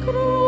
cruz.